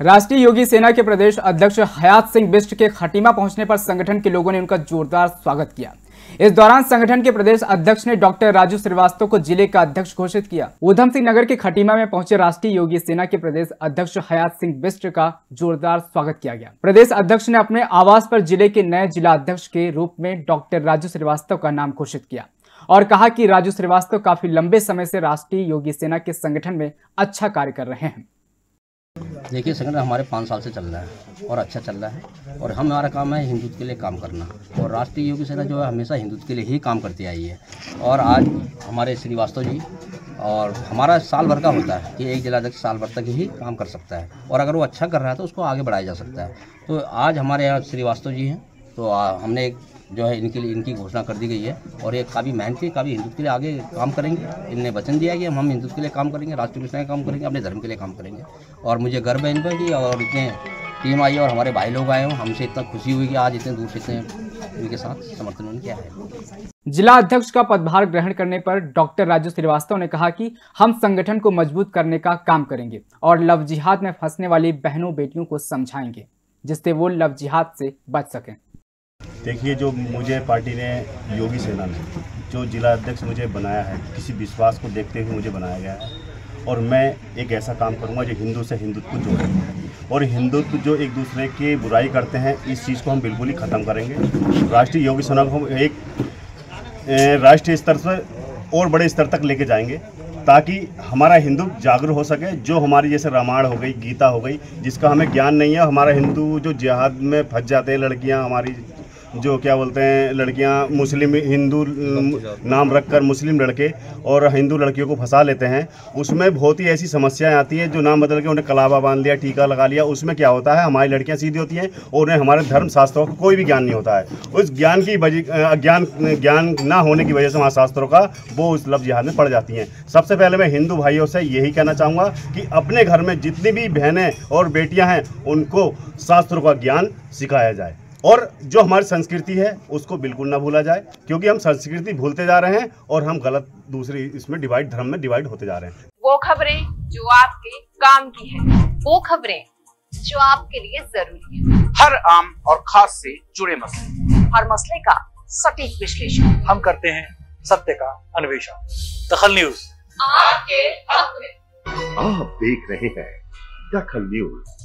राष्ट्रीय योगी सेना के प्रदेश अध्यक्ष हयात सिंह बिष्ट के खटीमा पहुँचने पर संगठन के लोगों ने उनका जोरदार स्वागत किया। इस दौरान संगठन के प्रदेश अध्यक्ष ने डॉक्टर राजू श्रीवास्तव को ज़िले का अध्यक्ष घोषित किया। उधम सिंह नगर के खटीमा में पहुँचे राष्ट्रीय योगी सेना के प्रदेश अध्यक्ष हयात सिंह बिष्ट का जोरदार स्वागत किया गया। प्रदेश अध्यक्ष ने अपने आवास पर ज़िले के नए जिला अध्यक्ष के रूप में डॉक्टर राजू श्रीवास्तव का नाम घोषित किया और कहा कि राजू श्रीवास्तव काफ़ी लंबे समय से राष्ट्रीय योगी सेना के संगठन में अच्छा कार्य कर रहे हैं। देखिए संगठन हमारे पाँच साल से चल रहा है और अच्छा चल रहा है और हम हमारा काम है हिंदुत्व के लिए काम करना और राष्ट्रीय योगी सेना जो है हमेशा हिंदुत्व के लिए ही काम करती आई है और आज हमारे श्रीवास्तव जी और हमारा साल भर का होता है कि एक जिलाध्यक्ष साल भर तक ही काम कर सकता है और अगर वो अच्छा कर रहा है तो उसको आगे बढ़ाया जा सकता है। तो आज हमारे यहाँ श्रीवास्तव जी हैं तो हमने एक जो है, इनके लिए इनकी घोषणा कर दी गई है। और ये काफ़ी मेहनती काफ़ी हिंदुत्व के लिए आगे काम करेंगे। इनने वचन दिया कि हम हिंदुत्व के लिए काम करेंगे, राष्ट्रीय का काम करेंगे, अपने धर्म के लिए काम करेंगे। और मुझे गर्व है इन पर कि और इतने टीम आई और हमारे भाई लोग आए हो। हमसे इतना खुशी हुई कि आज इतने दूर से इतने इनके साथ समर्थन उन्होंने किया है। जिला अध्यक्ष का पदभार ग्रहण करने पर डॉक्टर राजू श्रीवास्तव ने कहा कि हम संगठन को मज़बूत करने का काम करेंगे और लव जिहाद में फंसने वाली बहनों बेटियों को समझाएँगे, जिससे वो लव जिहाद से बच सकें। देखिए जो मुझे पार्टी ने, योगी सेना ने, जो जिला अध्यक्ष मुझे बनाया है, किसी विश्वास को देखते हुए मुझे बनाया गया है। और मैं एक ऐसा काम करूँगा जो हिंदू से हिंदुत्व को जोड़े। और हिंदुत्व जो एक दूसरे की बुराई करते हैं, इस चीज़ को हम बिल्कुल ही ख़त्म करेंगे। राष्ट्रीय योगी सेना को हम एक राष्ट्रीय स्तर से और बड़े स्तर तक लेके जाएँगे, ताकि हमारा हिंदू जागरूक हो सके, जो हमारी जैसे रामायण हो गई, गीता हो गई, जिसका हमें ज्ञान नहीं है, हमारा हिंदू जो जिहाद में फंस जाते हैं, लड़कियाँ हमारी जो क्या बोलते हैं लड़कियाँ मुस्लिम हिंदू नाम रखकर मुस्लिम लड़के और हिंदू लड़कियों को फंसा लेते हैं। उसमें बहुत ही ऐसी समस्याएँ आती है जो नाम बदल के उन्हें कलावा बाँध लिया टीका लगा लिया। उसमें क्या होता है हमारी लड़कियाँ सीधी होती हैं और उन्हें हमारे धर्म शास्त्रों का को कोई भी ज्ञान नहीं होता है। उस ज्ञान की वजह ज्ञान ज्ञान ना होने की वजह से हमारे शास्त्रों का वो उस लफ्ज जिहाद में पड़ जाती हैं। सबसे पहले मैं हिंदू भाइयों से यही कहना चाहूँगा कि अपने घर में जितनी भी बहनें और बेटियाँ हैं उनको शास्त्रों का ज्ञान सिखाया जाए। और जो हमारी संस्कृति है उसको बिल्कुल ना भूला जाए क्योंकि हम संस्कृति भूलते जा रहे हैं और हम गलत दूसरी इसमें डिवाइड धर्म में डिवाइड होते जा रहे हैं। वो खबरें जो आपके काम की है वो खबरें जो आपके लिए ज़रूरी है। हर आम और खास से जुड़े मसले। हर मसले का सटीक विश्लेषण। हम करते हैं सत्य का अन्वेषण। दखल न्यूज़। आपके हक में। आप देख रहे हैं दखल न्यूज़।